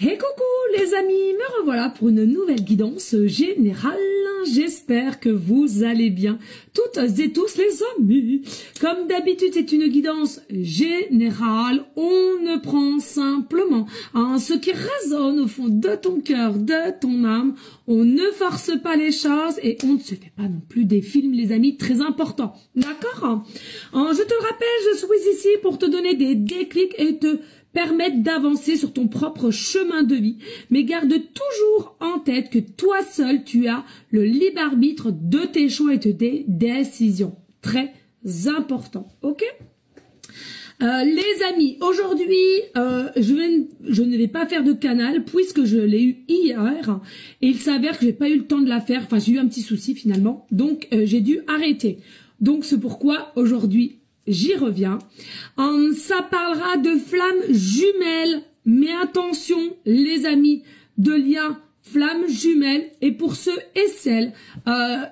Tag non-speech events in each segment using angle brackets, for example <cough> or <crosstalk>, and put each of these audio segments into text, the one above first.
Et coucou les amis, me revoilà pour une nouvelle guidance générale. J'espère que vous allez bien, toutes et tous les amis. Comme d'habitude, c'est une guidance générale. On ne prend simplement hein, ce qui résonne au fond de ton cœur, de ton âme. On ne force pas les choses et on ne se fait pas non plus des films, les amis, très importants. D'accord? Hein, Je te rappelle, je suis ici pour te donner des déclics et te permettre d'avancer sur ton propre chemin de vie, mais garde toujours en tête que toi seul, tu as le libre arbitre de tes choix et de tes décisions. Très important, ok? Euh, les amis, aujourd'hui, euh, je, je, ne vais pas faire de canal puisque je l'ai eu hier et il s'avère que j'ai pas eu le temps de la faire. Enfin, j'ai eu un petit souci finalement, donc euh, j'ai dû arrêter. Donc c'est pourquoi aujourd'hui j'y reviens. Um, ça parlera de flammes jumelles, mais attention les amis, de liens flammes jumelles et pour ceux et celles euh,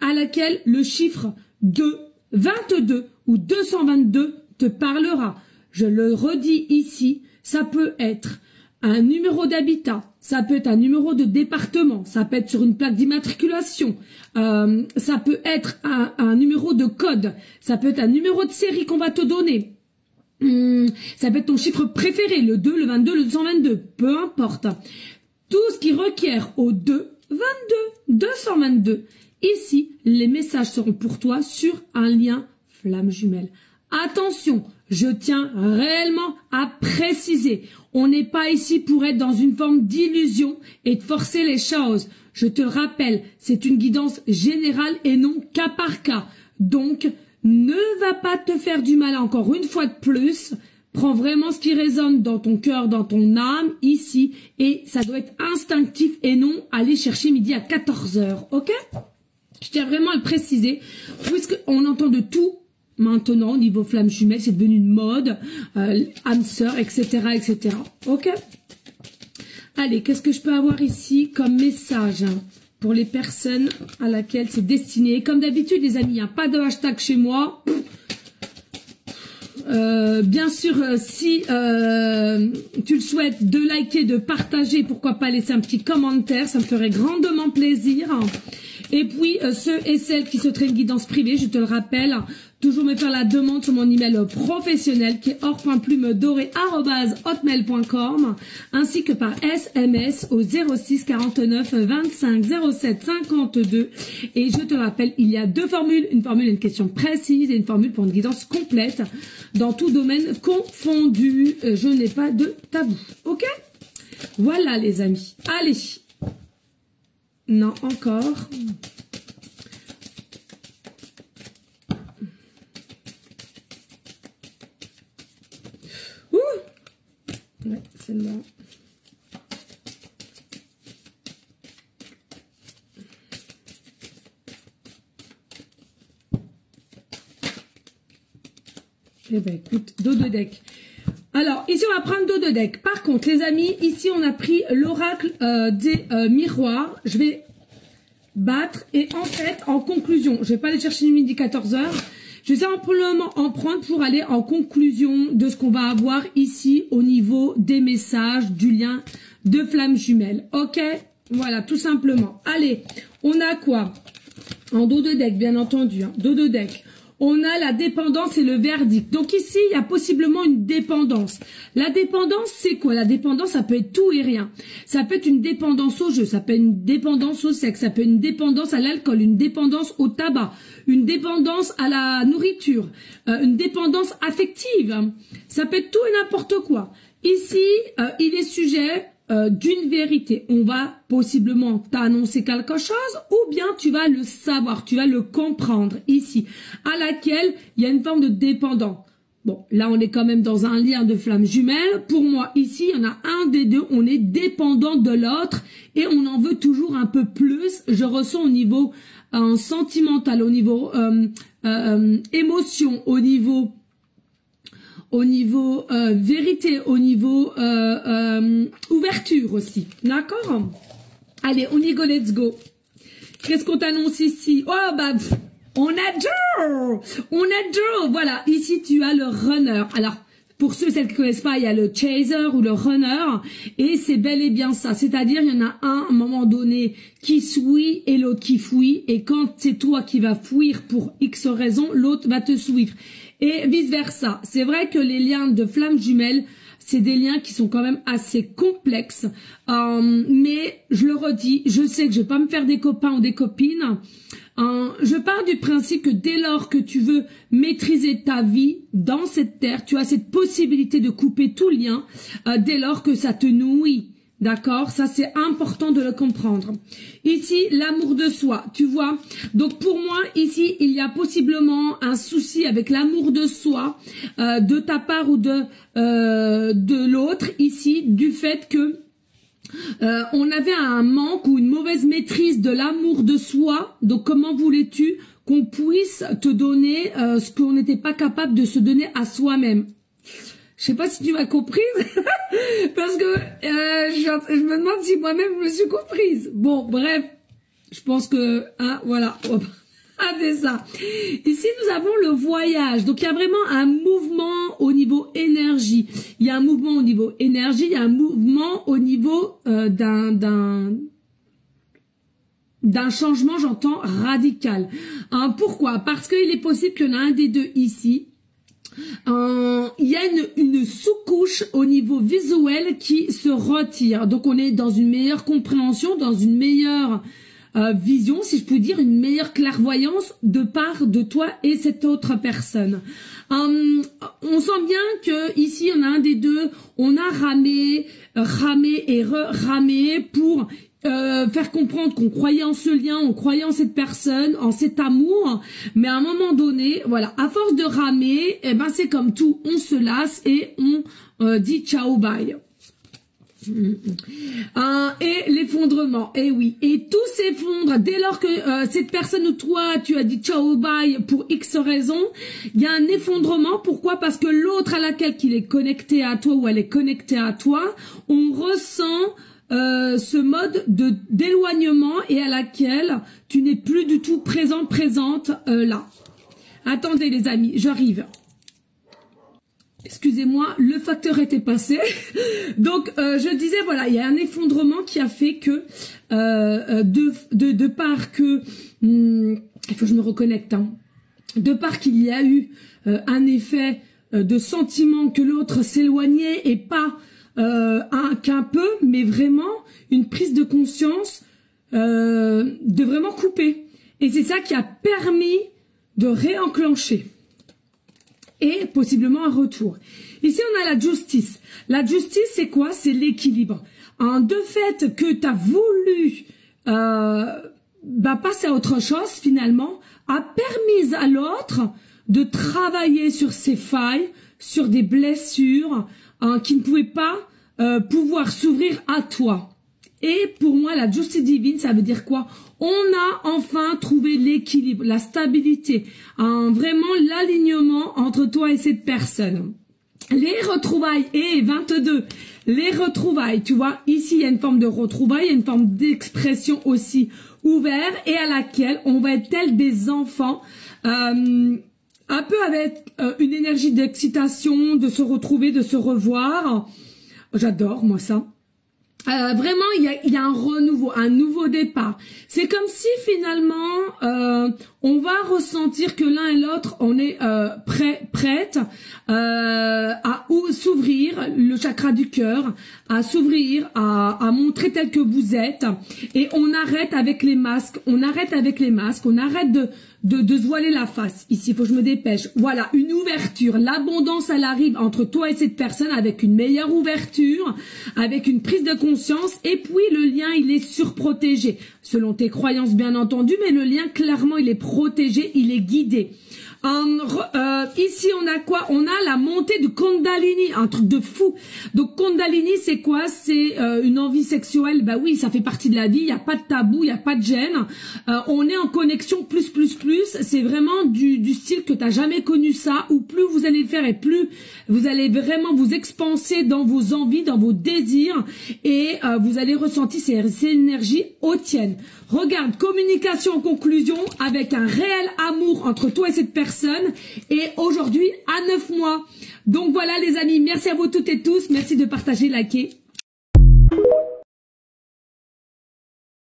à laquelle le chiffre de 22 ou 222 te parlera. Je le redis ici, ça peut être un numéro d'habitat, ça peut être un numéro de département, ça peut être sur une plaque d'immatriculation, euh, ça peut être un, numéro de code, ça peut être un numéro de série qu'on va te donner. Hum, ça peut être ton chiffre préféré, le 2, le 22, le 222, peu importe. Tout ce qui requiert au 2, 22, 222. Ici, les messages seront pour toi sur un lien flamme jumelle. Attention, je tiens réellement à préciser, on n'est pas ici pour être dans une forme d'illusion et de forcer les choses. Je te le rappelle, c'est une guidance générale et non cas par cas. Donc, ne va pas te faire du mal encore une fois de plus. Prends vraiment ce qui résonne dans ton cœur, dans ton âme, ici, et ça doit être instinctif et non aller chercher midi à 14 heures, ok? Je tiens vraiment à le préciser, puisqu'on entend de tout maintenant au niveau flamme jumelle, c'est devenu une mode, euh, âme sœur, etc., etc. Ok? Allez, qu'est-ce que je peux avoir ici comme message pour les personnes à laquelle c'est destiné? Comme d'habitude, les amis, il n'y a pas de hashtag chez moi. Euh, bien sûr, euh, si euh, tu le souhaites, de liker, de partager, pourquoi pas laisser un petit commentaire, ça me ferait grandement plaisir. Et puis, ceux et celles qui souhaiteraient une guidance privée, je te le rappelle, Toujours me faire la demande sur mon email professionnel qui est or.plume-doré.hotmail.com ainsi que par SMS au 06 49 25 07 52 et je te rappelle il y a deux formules, une formule et une question précise et une formule pour une guidance complète dans tout domaine confondu. Euh, je n'ai pas de tabou. Ok? Voilà les amis. Allez. Non, encore. celle-là. Eh ben écoute, dos de deck. Alors, ici, on va prendre dos de deck. Par contre, les amis, ici, on a pris l'oracle euh, des euh, miroirs. Je vais battre. Et en fait, en conclusion, je vais pas aller chercher midi 14 heures. Je vais simplement en prendre pour aller en conclusion de ce qu'on va avoir ici au niveau des messages du lien de flamme jumelle. Ok? Voilà, tout simplement. Allez, on a quoi? En dos de deck, bien entendu. Hein. Dos de deck on a la dépendance et le verdict. Donc ici, il y a possiblement une dépendance. La dépendance, c'est quoi? La dépendance, ça peut être tout et rien. Ça peut être une dépendance au jeu, ça peut être une dépendance au sexe, ça peut être une dépendance à l'alcool, une dépendance au tabac, une dépendance à la nourriture, euh, une dépendance affective. Ça peut être tout et n'importe quoi. Ici, euh, il est sujet euh, d'une vérité. On va possiblement t'annoncer quelque chose ou bien tu vas le savoir, tu vas le comprendre ici, à laquelle il y a une forme de dépendant. Bon, là on est quand même dans un lien de flamme jumelle. Pour moi, ici, il y en a un des deux, on est dépendant de l'autre et on en veut toujours un peu plus. Je ressens au niveau euh, sentimental, au niveau euh, émotion, au niveau au niveau euh, vérité, au niveau euh, euh, ouverture aussi. D'accord? Allez, on y go, let's go. Qu'est-ce qu'on t'annonce ici? Oh, bah, on a Joe On a Joe Voilà, ici tu as le runner. Alors, Pour ceux celles qui connaissent pas, il y a le chaser ou le runner et c'est bel et bien ça. C'est-à-dire il y en a un à un moment donné qui suit et l'autre qui fuit et quand c'est toi qui vas fuir pour X raison, l'autre va te suivre et vice versa. C'est vrai que les liens de flammes jumelles c'est des liens qui sont quand même assez complexes. Euh, mais je le redis, je sais que je vais pas me faire des copains ou des copines. Euh, je pars du principe que dès lors que tu veux maîtriser ta vie dans cette terre, tu as cette possibilité de couper tout lien euh, dès lors que ça te nourrit. D'accord? Ça, c'est important de le comprendre. Ici, l'amour de soi, tu vois? Donc, pour moi, ici, il y a possiblement un souci avec l'amour de soi, euh, de ta part ou de, euh, de l'autre, ici, du fait que euh, on avait un manque ou une mauvaise maîtrise de l'amour de soi. Donc, comment voulais-tu qu'on puisse te donner ce qu'on n'était pas capable de se donner à soi-même? Je sais pas si tu m'as comprise, <laughs> parce que euh, je, me demande si moi-même je me suis comprise. Bon, bref, je pense que, hein, voilà, ah, <laughs> ça. Ici, nous avons le voyage. Donc, il y a vraiment un mouvement au niveau énergie. Il y a un mouvement au niveau énergie, il y a un mouvement au niveau euh, d'un d'un d'un changement, j'entends, radical. Hein, pourquoi? Parce qu'il est possible qu'il y en a un des deux ici euh, il y a une, sous-couche au niveau visuel qui se retire. Donc on est dans une meilleure compréhension, dans une meilleure euh, vision, si je peux dire, une meilleure clairvoyance de part de toi et cette autre personne. Euh, on sent bien que ici on a un des deux, on a ramé, ramé et re-ramé pour euh, faire comprendre qu'on croyait en ce lien, on croyait en cette personne, en cet amour, mais à un moment donné, voilà, à force de ramer, eh ben c'est comme tout, on se lasse et on euh, dit ciao bye. Euh, et l'effondrement, et eh oui, et tout s'effondre. Dès lors que cette personne ou toi, tu as dit ciao bye pour X raison, il y a un effondrement. Pourquoi? Parce que l'autre à laquelle qu'il est connecté à toi ou elle est connectée à toi, on ressent euh, ce mode de d'éloignement et à laquelle tu n'es plus du tout présent, présente euh, là. Attendez les amis, j'arrive. Excusez-moi, le facteur était passé. <laughs> Donc euh, je disais voilà, il y a un effondrement qui a fait que de, de, de part que hmm, il faut que je me reconnecte. Hein, de part qu'il y a eu un effet de sentiment que l'autre s'éloignait et pas euh, qu'un peu, mais vraiment une prise de conscience euh, de vraiment couper. Et c'est ça qui a permis de réenclencher. Et possiblement un retour. Ici, on a la justice. La justice, c'est quoi? C'est l'équilibre. En de fait que tu as voulu euh, bah, passer à autre chose, finalement, a permis à l'autre de travailler sur ses failles, sur des blessures, hein, qui ne pouvaient pas euh, pouvoir s'ouvrir à toi. Et pour moi, la justice divine, ça veut dire quoi? On a enfin trouvé l'équilibre, la stabilité, vraiment l'alignement entre toi et cette personne. Les retrouvailles, et 22, les retrouvailles, tu vois, ici il y a une forme de retrouvailles, il y a une forme d'expression aussi ouverte et à laquelle on va être tel des enfants, euh, un peu avec euh, une énergie d'excitation, de se retrouver, de se revoir. J'adore, moi, ça. Euh, vraiment, il y a, y a, un renouveau, un nouveau départ. C'est comme si finalement, euh, on va ressentir que l'un et l'autre, on est euh, prêt, prête euh, à s'ouvrir le chakra du cœur, à s'ouvrir, à, à montrer tel que vous êtes. Et on arrête avec les masques, on arrête avec les masques, on arrête de de, de se voiler la face. Ici, il faut que je me dépêche. Voilà, une ouverture. L'abondance, elle arrive entre toi et cette personne avec une meilleure ouverture, avec une prise de conscience. Et puis, le lien, il est surprotégé. Selon tes croyances, bien entendu, mais le lien, clairement, il est protégé, il est guidé. Euh, ici, on a quoi? On a la montée du Un truc de fou. Donc, Kundalini, c'est quoi? C'est euh, une envie sexuelle. Bah oui, ça fait partie de la vie. Il n'y a pas de tabou, il n'y a pas de gêne. Euh, on est en connexion plus, plus, plus. C'est vraiment du, du style que tu n'as jamais connu ça. Ou plus vous allez le faire et plus vous allez vraiment vous expanser dans vos envies, dans vos désirs. Et vous allez ressentir ces, ces énergies hautiennes. Regarde, communication en conclusion avec un réel amour entre toi et cette personne et aujourd'hui à 9 mois. Donc voilà les amis, merci à vous toutes et tous, merci de partager, liker